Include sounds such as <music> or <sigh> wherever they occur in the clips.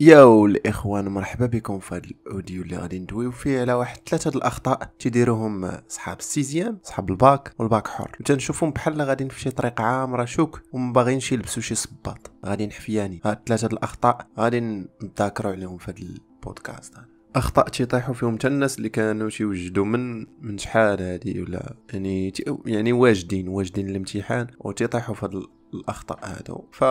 yo الإخوان مرحبا بكم في هذا ال audio اللي غادي ندويو فيه على واحد ثلاثة الأخطاء تيديروهم صحاب ال sixième صحاب ال bac وال bac حر. تنشوفهم بحال غاديين في شي طريق عامرة شوك وما باغينش يلبسوا شي صباط. غاديين حفياني هاد ثلاثة الأخطاء غادي نتذاكروا عليهم في هذا البودكاست أخطاء تيطيحوا فيهم حتى الناس اللي كانوا تيوجدوا من من شحال هادي ولا يعني يعني واجدين واجدين الامتحان وتيطيحوا في هاد الأخطاء هادو. ف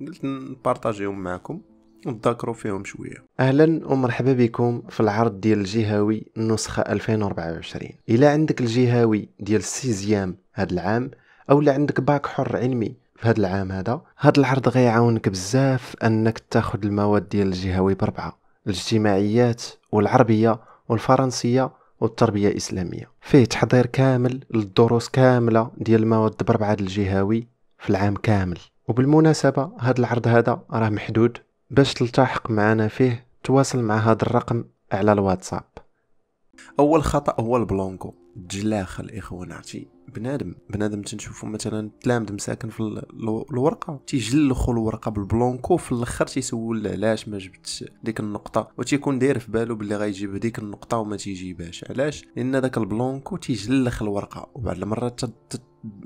قلت نبارطاجيهم معكم. نتذكروا فيهم شوية. أهلا ومرحبا بكم في العرض ديال الجهوي النسخه 2024 إلا عندك الجهوي ديال ال sixième هذا العام أو لا عندك باك حر علمي في هذا العام هذا هذا العرض غيعاونك بزاف أنك تاخذ المواد ديال الجهوي بربعة الاجتماعيات والعربية والفرنسية والتربية الإسلامية. فيه تحضير كامل للدروس كاملة ديال المواد بربعة الجهوي في العام كامل. وبالمناسبة هذا العرض هذا راه محدود باش تلتحق معنا فيه تواصل مع هذا الرقم على الواتساب. أول خطأ هو ال blanco. الجلاخ الاخوان عرفتي بنادم بنادم تنشوفو مثلا تلامد مساكن في الورقة تيجلخو الورقة بال blanco في الأخر تيسول علاش ما جبتش ديك النقطة؟ وتيكون داير في بالو بلي غيجيب ديك النقطة وما تيجيبهاش علاش؟ لأن داك ال blanco تيجلخ الورقة وبعد المرات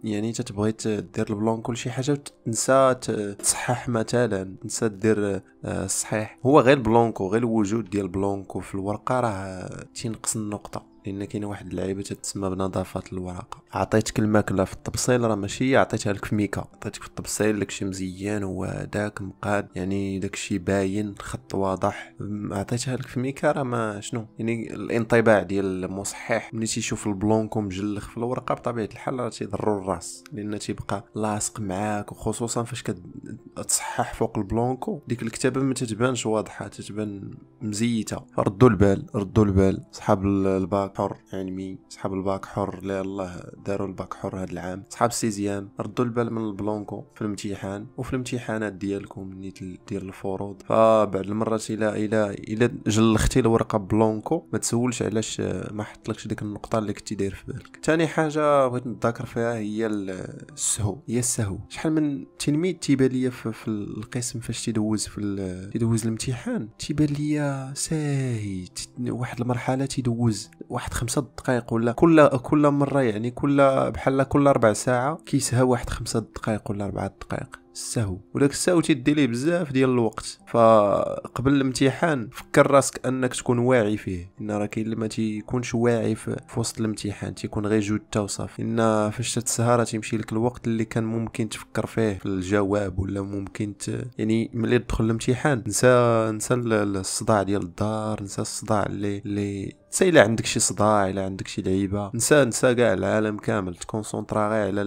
يعني تتبغي دير ال blanco شي حاجة تنسى تصحح مثلا تنسى دير الصحيح. آه، هو غير ال blanco غير الوجود ديال ال blanco في الورقة راه تينقص النقطة. لأن كاينة واحد اللعيبة تتسمى بنظافة الورقه عطيتك الماكلة في الطبسيل راه ماشي عطيتها لك في ميكا. عطيتك في الطبسيل داكشي مزيان وداك مقاد يعني داكشي باين خط واضح. عطيتها لك في ميكا راه ما شنو؟ يعني الانطباع ديال المصحح. ملي تيشوف ال blanco مجلخ في الورقة بطبيعة الحال راه تيضرو الراس لأن تيبقى لاصق معاك وخصوصا فاش كتصحح فوق ال blanco. ديك الكتابة ما تتبانش واضحة تتبان مزيتة. فردوا البال ردوا البال. صحاب الباك حر علمي صحاب الباك حر لا الله داروا الباك حر هذا العام. صحاب ال sixième ردوا البال من ال blanco في الامتحان وفي الامتحانات ديالكم نيت ديال الفروض. فبعد المرات إلى إلى إلى جلختي الورقة blanco ما تسولش علاش ما حطلكش ديك النقطة اللي كنتي داير في بالك. ثاني حاجة بغيت نتذكر فيها هي السهو. هي السهو. شحال من تلميذ تيبان ليا في القسم فاش تيدوز في تيدوز الامتحان تيبان ليا ساهي. واحد المرحلة تيدوز. واحد خمسة دقائق ولا كل كل مرة يعني كل بحال كل ربع ساعة كيسها واحد خمسة دقائق ولا أربعة دقائق. السهو وداك السهو تيدي ليه بزاف ديال الوقت. فقبل الامتحان فكر راسك أنك تكون واعي فيه إن راه كاين اللي ما تيكونش واعي في, وسط الامتحان تيكون غير جود تا وصافي إن فاش تتسهى تيمشي لك الوقت اللي كان ممكن تفكر فيه في الجواب ولا ممكن ت... يعني ملي تدخل الامتحان نسى نسى الصداع ديال الدار نسى الصداع اللي اللي نسى إلا عندك شي صداع إلا عندك شي لعيبة نسى نسى كاع العالم كامل ت concentrer غير على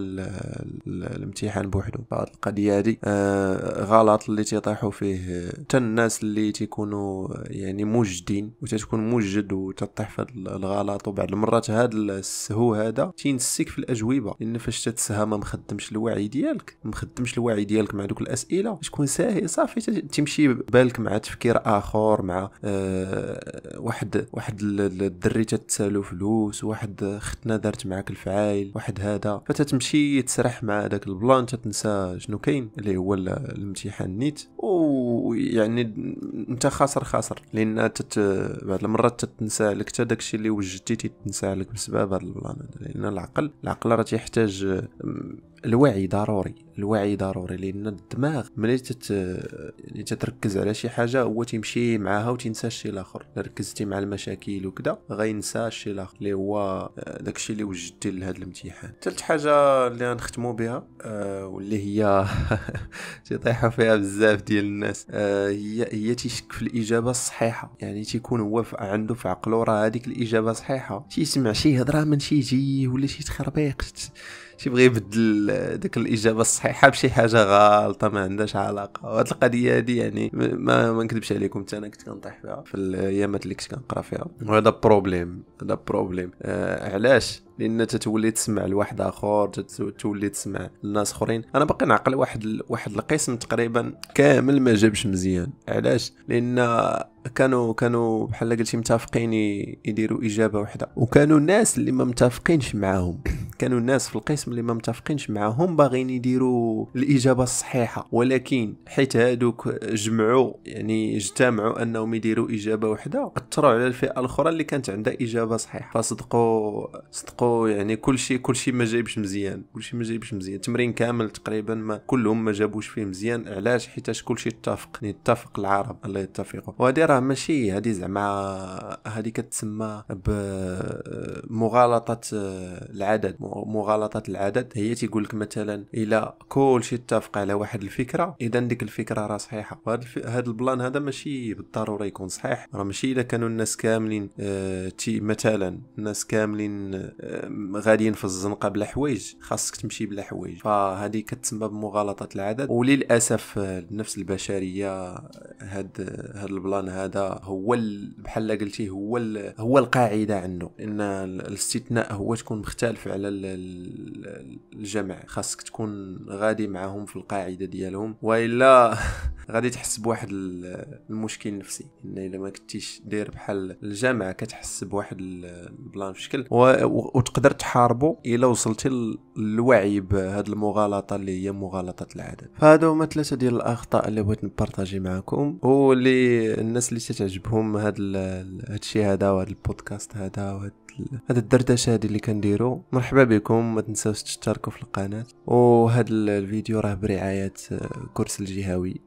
الامتحان بوحدو. هاد القضية هادي آه غلط اللي تيطيحوا فيه. حتى الناس اللي تيكونوا يعني موجدين وتتكون موجد وتطيح في الغلط. وبعد المرات هذا السهو هذا تينسيك في الأجوبة. لأن فاش تتسهى ما مخدمش الوعي ديالك. مخدمش الوعي ديالك مع دوك الأسئلة. تكون ساهي صافي تمشي بالك مع تفكير آخر مع آه واحد واحد الدري تتسالو فلوس. واحد ختنا دارت معاك الفعايل. واحد هذا. فتتمشي تسرح مع داك ال plan تتنسى شنو كاين. اللي هو الامتحان نيت. ويعني انت خاسر خاسر لأن تت بعض المرات تتنسى لك حتى داكشي اللي وجدتي تتنسى لك بسبب هذا البلان لأن العقل العقل راه تيحتاج الوعي ضروري الوعي ضروري لأن الدماغ ملي تت يعني تتركز على شي حاجة هو تيمشي معاها وتنسى الشيء الآخر. ركزتي مع المشاكل وكذا غينسى الشيء الآخر اللي هو آه، داكشي اللي وجدتي لهذا الامتحان. ثالث حاجة اللي غنختموا بها آه واللي هي <laughs> تيطيحوا فيها بزاف ديال الناس آه هي هي تيشك في الإجابة الصحيحة. يعني تيكون هو عنده في عقله راه هذيك الإجابة صحيحة. تيسمع شي هضرة من شي جي ولا شي تخربيق. تيبغي يبدل ديك الإجابة الصحيحة بشي حاجة غلطه ما عندهاش علاقة. وهاد القضية هادي يعني ما ما نكذبش عليكم حتى أنا كنت كنطيح فيها في الايامات اللي كنت كنقرا فيها. وهذا problème هذا problème آه علاش؟ لأن تتولي تسمع لواحد آخر تولي تسمع لناس أخرين. أنا باقي نعقل واحد واحد القسم تقريبا كامل ما جابش مزيان. علاش؟ لأن كانوا كانوا بحال قلتي متفقين يديروا إجابة واحدة وكانوا الناس اللي ما متفقينش معاهم. كانوا الناس في القسم اللي ما متفقينش معاهم باغيين يديروا الإجابة الصحيحة. ولكن حيت هادوك جمعوا يعني اجتمعوا أنهم يديروا إجابة واحدة أثروا على الفئة الأخرى اللي كانت عندها إجابة صحيحة. فصدقوا صدقوا يعني كل شيء كل شيء ما جايبش مزيان. كل شيء ما جايبش مزيان. التمرين كامل تقريبا ما كلهم ما جابوش فيه مزيان. علاش؟ حيتاش كل شيء اتفق. يعني اتفق العرب الله يتفقوا وهذه راه ماشي هذه زعما هذه كتسمى بمغالطة العدد. مغالطه العدد هي تيقول لك مثلا الا كل شيء اتفق على واحد الفكرة إذا ديك الفكرة راه صحيحة. وهذا الف... هذا ال plan هذا ماشي بالضرورة يكون صحيح. راه ماشي الا كانوا الناس كاملين آه تي مثلا الناس كاملين آه غاديين في الزنقة بلا حوايج خاصك تمشي بلا حوايج. فهذه كتسمى بمغالطه العدد وللأسف آه، النفس البشرية هاد هاد ال plan هذا هو ال- بحال قلتي هو هو القاعدة عنده إن الاستثناء هو تكون مختلف على الجمع. خاصك تكون غادي معهم في القاعدة ديالهم وإلا <laughs> غادي تحس بواحد ال- المشكل النفسي إن إلا ما كنتيش داير بحال الجامعة كتحس بواحد ال- البلان في شكل وتقدر تحاربه إلا وصلتي للوعي بهاد المغالطة اللي هي مغالطة العدد فهادو هما ثلاثة ديال الأخطاء اللي بغيت نبارطاجي معكم واللي الناس اللي تتعجبهم هاد ال- هاد الشيء هذا وهاد البودكاست هذا وهاد هاد الدردشة هادي اللي كنديرو. مرحبا بكم ما تنساوش تشتركوا في القناة. وهاد ال- الفيديو راه برعاية آه، كورس الجهوي.